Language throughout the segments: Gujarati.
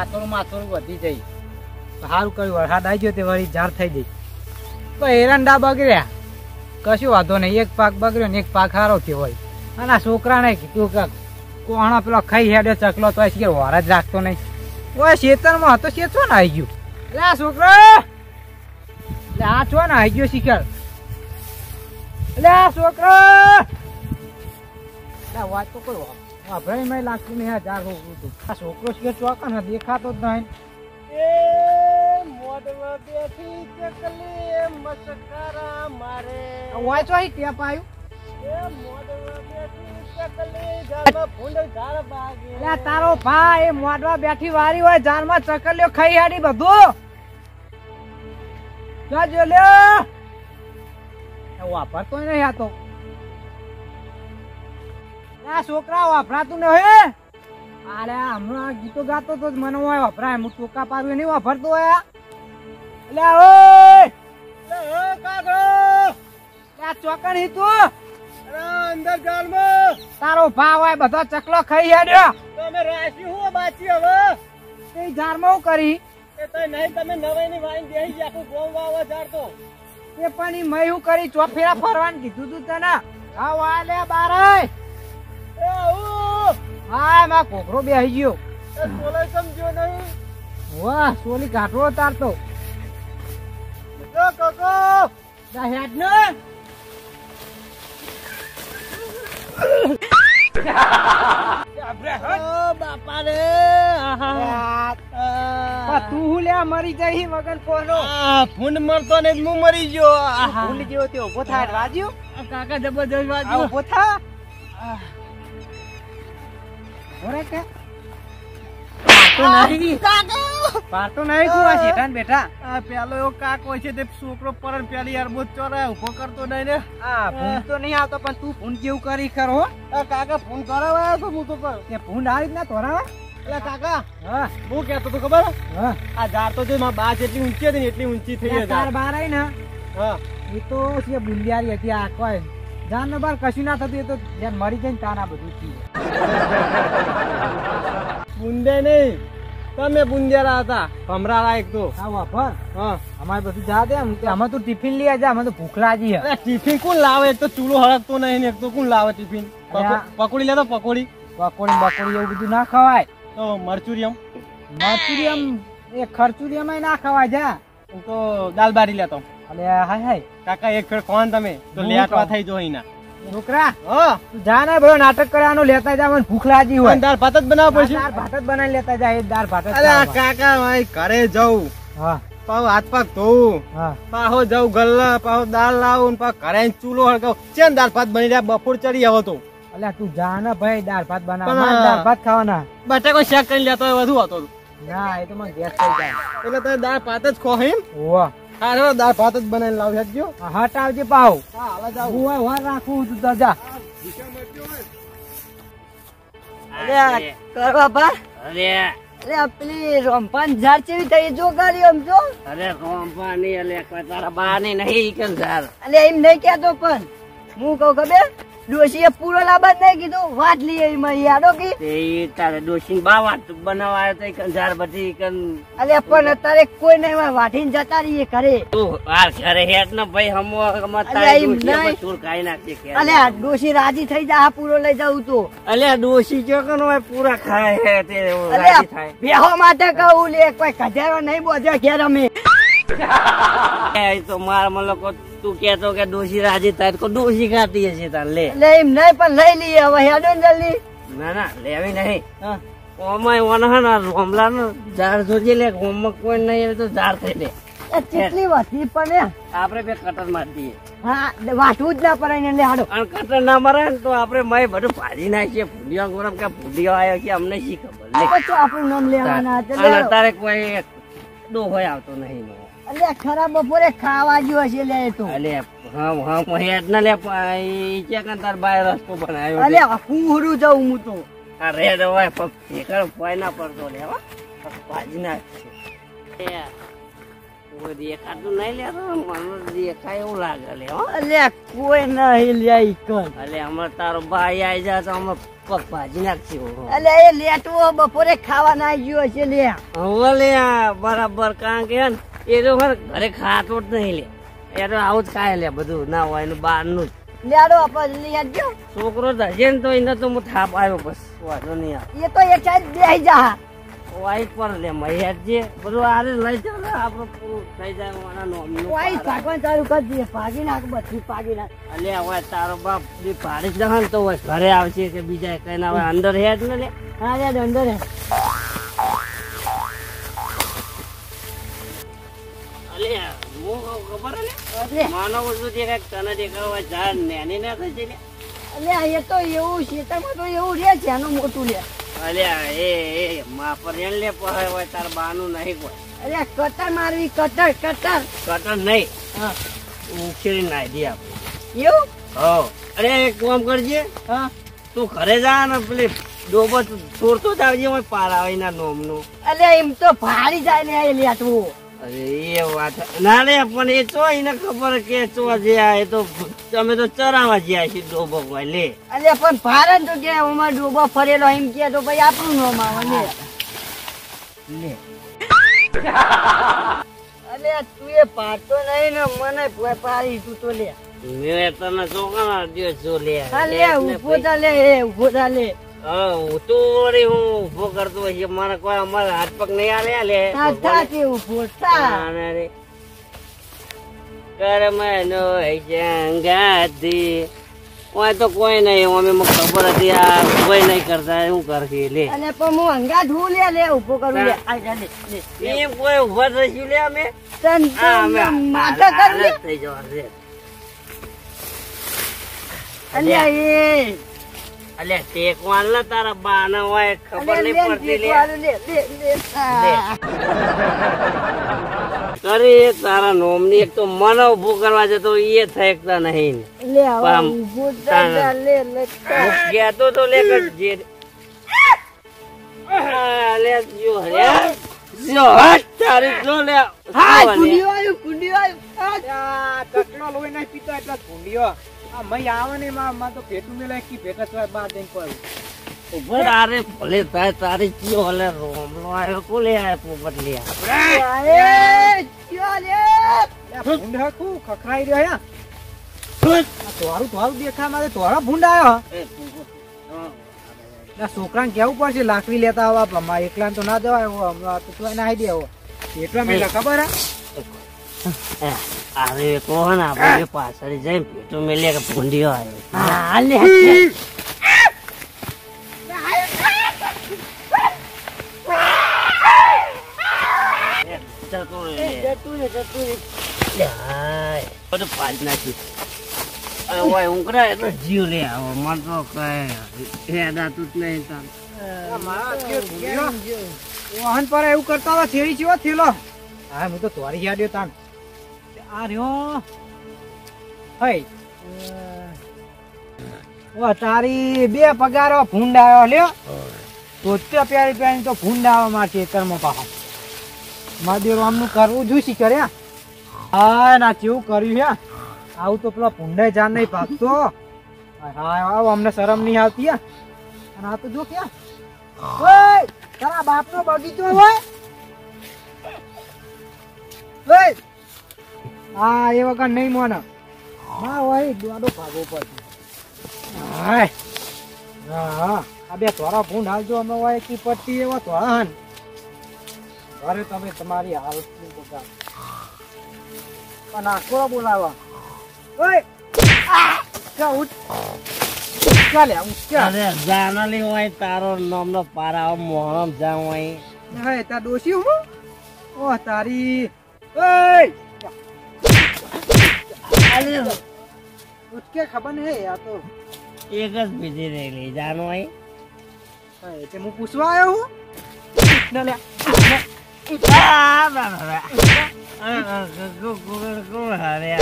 પાતળું માથોડું વધી જઈ સારું કર્યું, વરસાદ આવી ગયો તે વળી ઝાડ થઈ જઈ તો એરંડા બગડ્યા. કશું વાંધો નહીં, એક પાક બગડ્યો ને એક પાક સારો થયો હોય. અને આ છોકરાને કીધું કે કોણો પેલો ખાઈ હેડ્યો ચકલો તો કે વાર જ રાખતો નહીં. ઓય, શેતરમાં હતો, શેતો ને આવી ગયું? એટલે આ છોકરો! એટલે આ છો ને આવી ગયો શિખર. એટલે આ છોકરો! એટલે વાત તો કોઈ વાપરાય મેં લાગતું નહીં આ ઝાડ રોકવું હતું આ છોકરો છે ચોકા ને દેખાતો જ નહીં. વાય તો અહીં ટેપ આવ્યું લે તારો ભાઈ એ મોડવા બેઠી વારી હોય જાનમાં ચકલીઓ ખાઈ હાડી બધું. જો લ્યો. એ વાપરતો નહીં આ તો. આ છોકરા વાપરાતું નહીં અરે હમણાં ગીતો ગાતો તો જ મને હોય વપરાય. હું ટોકા પાડું નહીં વાપરતો હોય એટલે ઓય! આ ચોકણ હી તું અંદર જાળમાં તારો ભાવ હોય બધો ચકલો ખાઈ હેડ્યો. તમે રાશી હું બાચી હવે? તે જારમાં હું કરી? એ તો નહીં તમે નવાઈ ની વાઈન બેહી ગયા આખું ગોમ વાવા તે પણ ઈ મેં હું કરી ચોફેરા ફરવાનું કીધું તું તને. હા વાય બારાય. એ હા માં કોકરો બેહી ગયો. સમજ્યો નહીં. વાહ સોલી કાઢવો તારતો જો હેડ ને. બાપા રે તું હું લે મરી જઈ વગર કોનો? ફૂંડ મરતો ને હું મરી ગયો. ભૂલી જેવો તે ઊભો થાય વાજ્યો કાકા જબરજસ્ત આ વાગ્યો ઊભો થા ઓરે કે? પારતો નહીં. પારતો આ શેઠાન બેઠા. આ પેલો એવો કાક હોય છે તે છોકરો પર પેલી અરબો ચોરાય ઊભો કરતો નહીં ને. આ ભૂંડ તો નહીં આવતો પણ તું ભૂંડ જેવું કરી ખરો આ કાકા ફોન કરાવવા તો હું તો કર તે ભૂંડ આવી રીતના તોરાવા એટલે કાકા હા. હું કહેતો તો ખબર? હા. આ ઝાડ તો જો મારા બા જેટલી ઊંચી હતી એટલી ઊંચી થઈ જાય આવી ને. હા. એ તો છે બુંદિયારી હતી આ કોઈ જાન ને બાર કશું ના થતું એ તો મરી જાય ને તાના બધું થઈ બુંદે નહીં. તમે બુંદેરા હતા. ભમરાળા એક તો. હા વાપર હા. અમારે બધું જા દે અમે તું ટિફિન લઈ જા અમે તો ભૂખ લાગી અરે ટિફિન કોણ લાવે? એક તો ચૂલો હળકતો નહીં એક તો કોણ લાવે ટિફિન? પકોડી લેતો પકોડી. પકોડી બકોડી એવું બધું ના ખવાય. તો મરચુરિયમ. મરચુરિયમ એ ખર્ચુરિયમ ના ખવાય જા. હું તો દાલબારી લેતો. અલે હાય હાય. કાકા એક ફેર કોણ તમે. તો લેટવા થઈ જો અહીંના. છોકરા જા ને બધો નાટક કરવાનો લેતા જા મને ભૂખ લાગી હોય. દાળ ભાત જ બનાવવા પડશે? દાળ ભાત જ બનાવી લેતા જા એ દાળ ભાત અરે કાકા ભાઈ ઘરે જવું હા. પાછું હાથ પગ ધોવું પાહો જવું ગલ્લા પાહો દાળ લાવું ને ઘરે ચૂલો હળગાવ. ચેન દાળ ભાત બની રહ્યા? બપોર ચડી આવો તો. અલ્યા તું જા ના ભાઈ દાળ ભાત બનાવ. દાળ ભાત ખાવાના. બટાકો શેક કરી લેતો હોય વધુ હતો. ના એ તો મને ગેસ થઈ જાય. એટલે તમે દાળ ભાત જ ખો હા હવે દાળ ભાત જ બનાવીને લાવી શકજો આ હટ આવજે પાવ. જાવ હું વાર રાખું તું તો જા. અરે કરવા બા અરે. અરે પેલી રોમપાન ઝાડ ચેવી થઈ જો ગાડી આમ જો. અરે રોંપાની અલે કોઈ તારા બાની નહીં કે ઝાડ. અલે એમ નહીં કેતો પણ. હું કહું ખબર? ડોશીએ પૂરો લાબાદ નહીં કીધું. વાત લઈ આવી મારી યાદો કી? એ તારે ડોશી બાવા બનાવવા આવ્યો તો કંજાર બધી કન અલે પણ અત્યારે કોઈ નહીં વાટીને જતા રહીએ ઘરે. તું આ ઘરે હેત ને ભાઈ હમો હમો તારે ડોશી ખાઈ નાખજે ઘેર. અલે ડોશી રાજી થઈ જા આ પૂરો લઈ જાઉં તો. અલે ડોશી જો કન હોય પૂરા ખાય હે તે રાજી થાય. બેહો માટે કહું લે કોઈ કજારો નહીં બોજો ઘેર અમે. એ તો મારા મલકો લોકો તું કેતો કે દોષી રાજી તાર કો દોષી ખાતી હશે તાર લે. એમ નહીં પણ લઈ લઈએ હવે હેડો જલ્દી. ના ના લેવી નહીં. હા. ઓમાય ઓન રોમલા નો ઝાડ જોજે લે હોમવર્ક કોઈ નહીં તો ઝાડ થઈ લે કેટલી વધી પણ આપણે બે કટર મારી દઈએ. હા વાટવું જ ના પડે ને લે હાડો. અને કટર ના મરે ને તો આપણે મય બધું ભાજી નાખીએ. ભૂંડિયા ગોરમ કે ભૂંડિયો આવ્યો કે અમને શી ખબર? લે. તો આપણું નામ લેવાના લે અત્યારે કોઈ ડોહોય આવતો નહીં. અલે ખરા બપોરે ખાવા ગયો છે લે એ તો. અલે હા હા પછી ના લે ઈ કે કાં તાર બાય રસ્તો બનાવ્યો અલે છે. હું હુરું જાઉં હું તો. આ રે હોય પણ ભેગર પોય ના પડતો લે હો. ભાજી એ, કોઈ દેખાતું નહીં લે મને દેખાય એવું લાગે લે હો. અલે કોઈ નહીં લે ઈ કન અલે અમાર તારો ભાઈ આઈ જાય તો અમે પગ ભાજી નાખશે ઓહો. એ લેટવો બપોરે ખાવા ના ગયો છે લે. હવે લે આ બરાબર કારણ કે ને, એ તો ઘરે ખાતો જ નહીં લે. એ તો આવું જ ખાય લે બધું. ના હોય એનું બહારનું જ. લેડો લેજો છોકરો ધજે ને તો એને તો હું થાપ આવ્યો બસ. વાંધો નહીં આવે. એ તો એક સાઈડ બે જા. વાઈટ પર લે મહેર જે. બધું આરે લઈ જાવ ને આપણે પૂરું થઈ જાય મારા નોમનું પાર. ભાગવાન ચાલુ કરી દે ભાગી નાખ બધી ભાગી નાખ. અલ્યા હવે તારો બાપ બી ભાડી જ દે ને તો ઘરે આવશે કે બીજા કઈ ના અંદર હેડ ને લે. હા લે અંદર રે ખબર ને? માનવ સુધી કંઈક તને દેખાડવા ઝાડ નેની ના થઈ જાય એટલે એ તો એવું ખેતરમાં તો એવું રે છે એનું મોટું લે. અલ્યા એ એ માપર એને લે પહાય હોય તાર બાનું નહીં કોઈ અરે કટર મારવી કટર કટર કટર નહીં. હા. ઉખેડી નાખી દે આપણે એવું? હો. અરે એક કામ કરજે. હા. તું ઘરે જા ને પેલી ડોબો છોડતો જ આવજે હોય પારાવી ના નોમનું. એટલે એમ તો ભારી જાય ને એ લેટવું અરે એ વાત. ના રે પણ એ એને ખબર કે ચો જ્યાં એ તો તમે તો ચરાવા જ્યાં છે ડોબો ભાઈ લે. અરે પણ ભારત તો કે અમાર ડૂબો ફરેલો એમ કે તો ભાઈ આપણું નામ આવે લે. અલે તું એ પાડતો નહીં ને મને પાડી તું તો લે. મેં તને ચોકાના દિવસ જો લે. લે ઊભો થા લે ઊભો થા લે. તું વળી હું ઊભો કરતો હોય મને કોઈ અમારા હાથ પગ નહીં આલે આલે થા. થા ઊભો કર્મનો સંગાતી ઓય તો કોઈ નહીં અમે મને ખબર હતી આ કોઈ નહીં કરતા હું કરશે લે. અને પણ હું અંગા ધું લે લે ઊભો કરું લે. આ લે લે એમ કોઈ ઊભો થઈશું લે અમે. તન માથા કર થઈ જવા રે અલ્યા એ. અલે ટેકવાલ ના તારા બાના હોય ખબર નહીં પડતી લે. કરી તારા નોમની એક તો મને ઉભું કરવા જતો એ થયકતા નહીં. હું કહેતો તો લે જે. લે જો લે. જો હટ તારી જો લે. હા જો લે. કુંડી વાળું કુંડી વાળું આ કટલો લોહી નહીં પીતો એટલે ભૂંડિયો આ મય આવે ને માં માં તો ભેટું મેલે કી ભેટા તો ઊભો તારે ભલે થાય તારી ચિયો હલે રોમલો કોલે આયો પોપટ લે એ ક્યાં લે ભૂંડ હકું ખખરાઈ રહ્યો આ તોરું તોરું દેખા મારે તોરા ભૂંડ આવ્યો છોકરાને કેવું પડશે? લાકડી લેતા આવા એકલા તો ના જવાય હમણાં તો આઈ દે એટલા મેં ખબર હે? અરે કોણ આપણે પાછળ જઈને પેટો મેલે કે ઊંઘરા એટલે જીવ લે આવો. મને તો કહેતું જ નહીં. વાહન પર એવું કરતા થેલી ચેવો થેલો? હા હું તો તોરી યાદ તાન આ રહ્યો હઈ. ઓ, તારી બે પગારો ભૂંડ આવ્યો લ્યો તોત્યા પ્યારી પ્યારી તો ભૂંડ આવવા કર્મ પાછો. માદેવ આમનું કરવું જોઈશી કરે, હા? ના, કેવું કર્યું, હે? આવું તો પેલા ભૂંડાય જાન નહીં પાકતો હા આવો, અમને શરમ નહીં આવતી અને આ તો જો ક્યાં ઓય, તારા બાપનો બગીચો હોય ઓય. હા એ વખત નહીં મોને. હા હોય દોડો ભાગો પડશે હા હા. આ બે થોડા ભૂંડ હાલજો અમે હોય કી પડતી એવા તો હન અરે તમે તમારી હાલત શું બધા. પણ આખો બોલાવા. ઓય! જા ઉઠ. ચાલે ઉઠ અરે જાનલી હોય તારો નામનો પારા મોહરમ જા હોય. હે તા ડોશી હું. ઓ તારી. ઓય! અલે ઉઠકે ખબર હે આ તો. એક જ બીજી રહેલી જાનો હોય હા તે હું પૂછવા આવ્યો હું? ના લે આ, ના, ના, ના. આ, આ, ગુ- ગુ- ગુ- હાય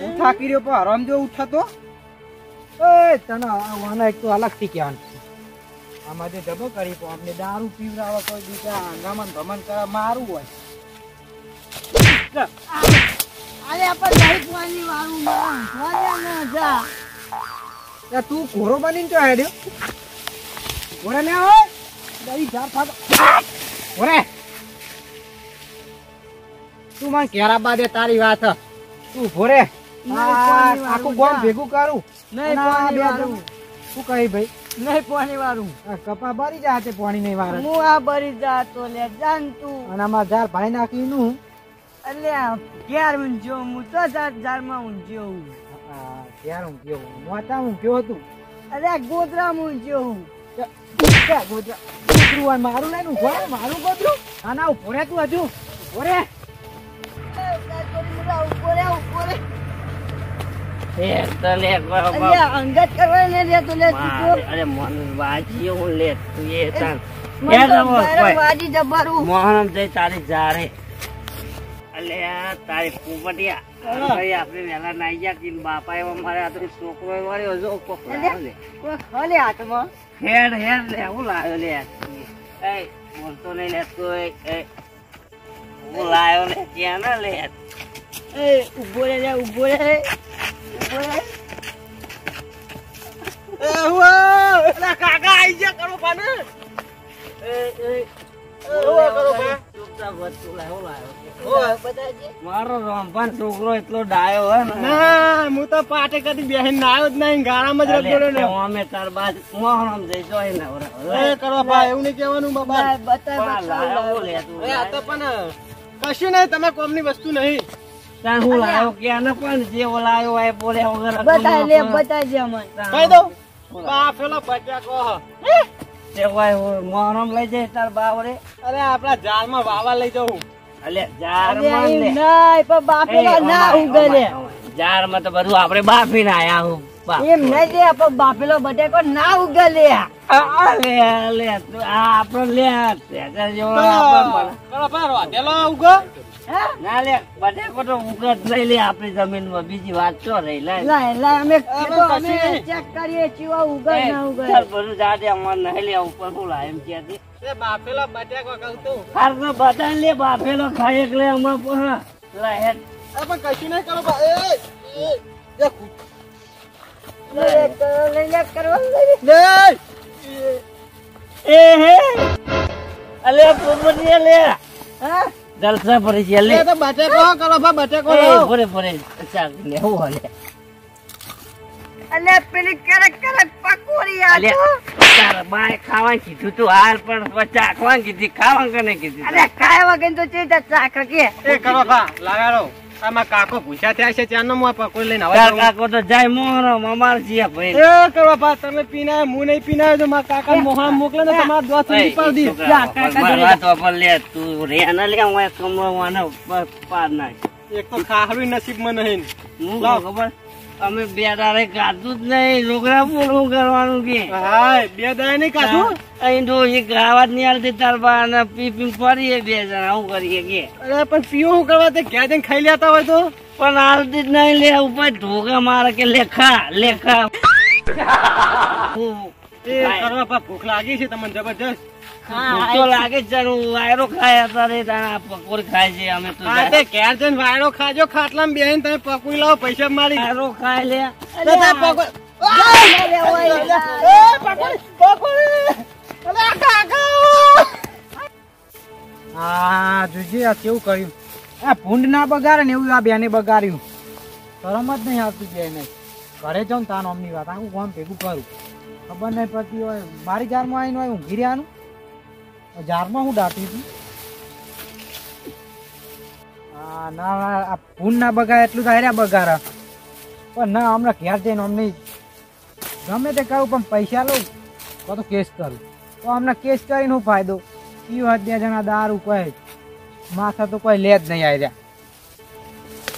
હું થાકી રહ્યો પણ હરામ જો ઉઠાતો. તને વાના એક તો અલગથી કહેવાનું. આમાં જે ડબો કરી પણ દારૂ પીવડાવવા કોઈ બીજા હંગામન ભમન કરવા મારું હોય. અરે પાણી વાળું માં વાળ્યા ના જા. એ તું ઘોરો બનીને ચો હેડ્યો. ઘોરે ને હોય? દઈ ઝાર ફાટ ઘોરે તું મને કેરા બાદે તારી વાત. તું ઘોરે વાળું આખું ગોમ જા. ભેગું કરું. નહીં પાણી વાળું. શું કહી ભાઈ? નહીં પાણી વાળું. કપા ભરી જા તે પાણી નહીં વારે હું આ ભરી જાતો લે જાન તું. અને આમાં જાર ભાઈ નાખી નું અલ્યા ક્યાર ઊંઝ્યો હું તો જાત જારમાં ઊંઝ્યો હું. ત્યારે હું ગયો મોટા હું ગયો હતું. અલ્યા ગોધરામાં ઊંઝ્યો હું. ક્યાં ગોતરા? મારું લઈને ઊભો મારું ગોતરું ના ના ઊભો રહે તું હજુ. ઊભો રે. રે અંગત કરવા ને લે તું લે તું અરે મને વાંચી હું લે તું એ તાર. મને એ તો તો બારે ભાઈ. વાજી જબરું. મોહન જઈ તારી જારે. તારી પોપટિયા. ભાઈ આપણે વહેલા નાઈ ગયા કે બાપા એવો મારે આ તો છોકરો વાળ્યો જો કોક લે. હાથમાં? હેડ હેડ લે હું લાવ્યો લે એ બોલતો નહીં લે તો હું લાવ્યો લે ત્યાં ના લે એ ઊભો રે લે ઊભો રે. ઊભો રે. કાકા આઈ ગયા કરો પાને. એ એ. કરો પા મારો છોકરો એટલો ડાયો હે ના. હું તો પાટે કદી બેહીને નાયો જ નહીં ગાળામાં જ રગડ્યો ને. અમે તાર બાદ મોહરમ ને એ એવું નહીં કહેવાનું બાબા ના, બતાય પણ બતાય લાવ્યો લે તું આ તો પણ કશું નહીં તમે કોમની વસ્તુ નહીં. તાર હું લાવ્યો કે આને પણ જે લાયો એ બોલ્યા વગર બતાય લે અકલનો પણ બતાજે કહી દઉં? બા પેલો બચ્યા કહો. હોય હું લઈ જાય તાર બાવરે અરે આપણા જાળમાં વાવા લઈ જવું અલે પણ ના ઉગે તો બધું આપણે બાફીને આયા હું એમ નહીં લે પણ બાપેલો બટેકો ના ઉગલે આ લે લે આપણો લે જેવો આપણો ઉગો ના લે બટેકો તો ઉગત નહીં લે આપણી જમીનમાં. બીજી વાત તો રહી લે. લાય અમે ચેક કરીએ ચીવા ના ચાલ બધું અમાર નહીં લે ઉપર હું એમ એ બાફેલા બટાકો કહું તું. હાર તો બધા લે બાફેલો ખાય એટલે પણ લે પણ કશું નહીં કરો એ એ, ખુ- લે લે લે લે કરવા લે લે! એ હે. અલે પોપટિયા લે હા? જલસા પડી છે લે. તો બટાકો કરો બા બટાકો લાવો. ભરે ભરે ચાલ લે હું હલે. અલે પેલી કરક કરક પકોડી આ અલે તો તારા બાય ખાવા કીધું તું હાલ પણ ચાખવા કીધી ખાવા કને કીધી અરે કાય વગર તો ચેતા ચાખ કે. એ કરો બા લાગાડો આમાં કાકો ભૂસા થયા છે ત્યાંનો હું પકોડી લઈને તાર કાકો તો જાય મોહરમ મમાર જીયા ભાઈ. એ કરવા બા તમે પીના હું નહીં પીના તો મારા કાકા મોહા મોકલે ને તમારા દોસ્ત ઓય, પાડી દી. જા, કાકા જોડે વાત લે તું રે ન લે હું કમવાનો પાર ના એક તો ખાહરું નસીબમાં નહીં. હું લાવ. ખબર? અમે બે દાડે કાઢું જ નહીં. છોકરા પૂરું કરવાનું કે? હાય બે દાડે નહીં કાઢું અહીં તો એ ગાવા જ નહીં આવતી તાર બા અને પી પી ફરીએ બે જણા આવું કરીએ કે? અરે પણ પીઓ શું કરવા તે ક્યાં જઈને ખાઈ લેતા હોય તો? પણ આવતી જ નહીં લે ઉપર ઢોકા મારે કે લેખા લેખા. કરવા ભૂખ લાગી છે તમને જબરજસ્ત. તો લાગે જ વાયરો ખાય અત્યારે તારા પકોડી ખાય છે અમે તો તે ઘેર જઈને વાયરો ખાજો ખાટલામાં બેહીને તમે પકોડી લાવો પૈસા મારી વાયરો ખાય લે. આ જોજે આ કેવું કર્યું? આ ભૂંડ ના બગાડે ને એવું આ બેને બગાડ્યું. શરમ જ નહીં આવતી બેને ઘરે જાઉં ને તાનો અમની વાત. આખું કોમ ભેગું કરું. ખબર નહીં પડતી હોય. મારી જારમાં આવીને હોય હું રહ્યાનું જારમાં હું દાટી હતી. હા ના, આ ફૂન ના બગાડે એટલું તો હાર્યા બગારા પણ ના, હમણાં ઘેર જઈને અમને ગમે તે કહું પણ પૈસા લઉં, તો તો કેસ કરું. તો હમણાં કેસ કરીને હું ફાયદો? વાત બે જણા દારૂ કહે માથા તો કોઈ લે જ નહીં આવ્યા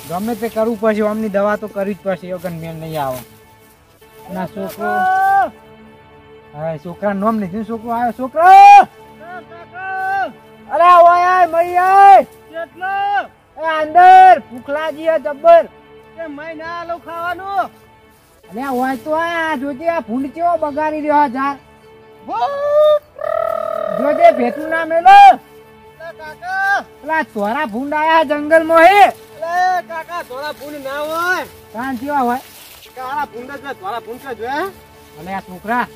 ગમે તે કરવું પડશે અમની દવા તો કરવી જ પડશે વગર મેળ નહીં આવે. ના, છોકરો હવે છોકરા નોમ નહીં છોકરો આવ્યો, છોકરો! અરે ઓય આય કેટલો? એ અંદર ભૂખ લાગી હે જબ્બર. એ મય ના લઉં ખાવાનું. અરે ઓય તો આ જોજે આ ભૂંડ કેવો બગાડી રહ્યો ઝાડ. જોજે ભેટું ના મેલો કાકા. પેલા ચોરા ભૂંડ આયા જંગલમાં હે. અલે કાકા થોડા ભૂંડ ના હોય. કાન કેવા હોય? કાળા જ છે ભૂંડ જ હે. અને આ છોકરા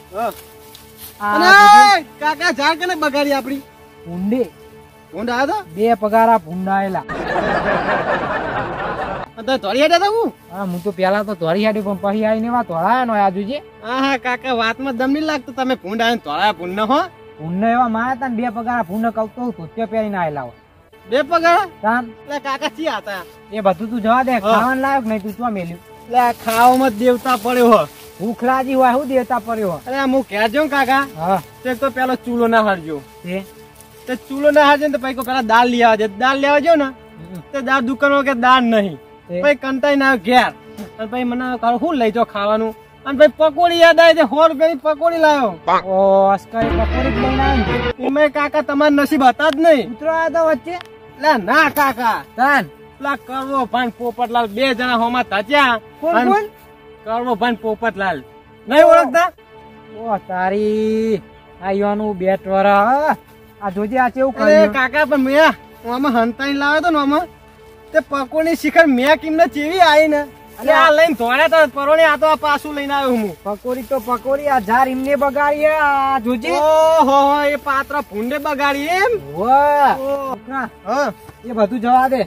કાકા ઝાડ કને બગાડી આપડી ભૂંડી. ભૂંડા હતા? બે પગારા ભૂંડાયેલા. તો તો તા હું? હા હું તો પેલા તો ધોરી હાડી પણ પછી આવીને એવા ધોળાયા નો આ હા હા કાકા વાતમાં દમ નહીં લાગતો. તમે ભૂંડા ને ધોળા હો. ભૂંડ એવા માયા હતા બે પગારા ભૂંડ કહું તો ધોતિયો પહેરીને આવેલા હોય. બે પગાર? તાન. એટલે કાકા ચી હતા? એ બધું તું જવા દે ખાવાનું લાયક નહીં તું શું મેલ્યું? એટલે ખાવામાં દેવતા પડ્યો હો. ભૂખ લાગી હોય શું દેવતા પડ્યો હોય? અરે હું કાકા હા. તે તો પેલો ચૂલો ના હરજો. તે ચૂલો ના હાજે ને તો પછી પેલા દાળ લઈ આવજે દાળ લેવા જો ને તો દાળ દુકાન કે દાળ નહીં. પછી કંટાઈ ના ઘેર. અને પછી મને કહ્યું શું લઈ જો ખાવાનું? અને પછી પકોડી યાદ આવી છે સો રૂપિયાની પકોડી લાવ્યો. ઓ અસ્કર પકોડી લઈને આવ્યો એમાં કાકા તમારા નસીબ હતા જ નહીં. મિત્રો આવ્યો વચ્ચે? એટલે ના કાકા. તાન. પેલા કરવો ભાન પોપટલાલ બે જણા હોમાં તાચ્યા કોણ કોણ? કરવો ભાન પોપટલાલ. નહીં ઓળખતા? ઓ તારી આ યુવાનું બેટ વરા આ જોજે આ કેવું અરે કાકા પણ મેં આમાં હંતાઈ લાવ્યો તો ને આમાં. તે પકોડી શિખર મેં કિમને ચેવી આવી ને? અરે આ લઈને ધોળ્યા તો પરોણે આ તો આ પાછું લઈને આવ્યો હું. પકોડી તો પકોડી આ ઝાર એમને બગાડી આ જોજે. ઓહો એ પાત્ર ભૂંડે બગાડી એમ? વાહ. એ બધું જવા દે.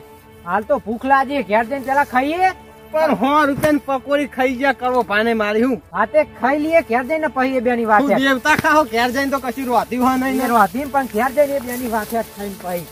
હાલ તો ભૂખ લાગી ઘેર જઈને પેલા ખાઈએ. પણ સો રૂપિયા પકોડી ખાઈ ગયા કરવો ભાને મારી હું. હાથે ખાઈ લઈએ ઘેર જઈને પછી બે ની વાત દેવતા ખાઓ ઘેર જઈને તો કશું રોતી હોય નહીં રોતી પણ ઘેર જઈને બે ની વાત ખાઈને પછી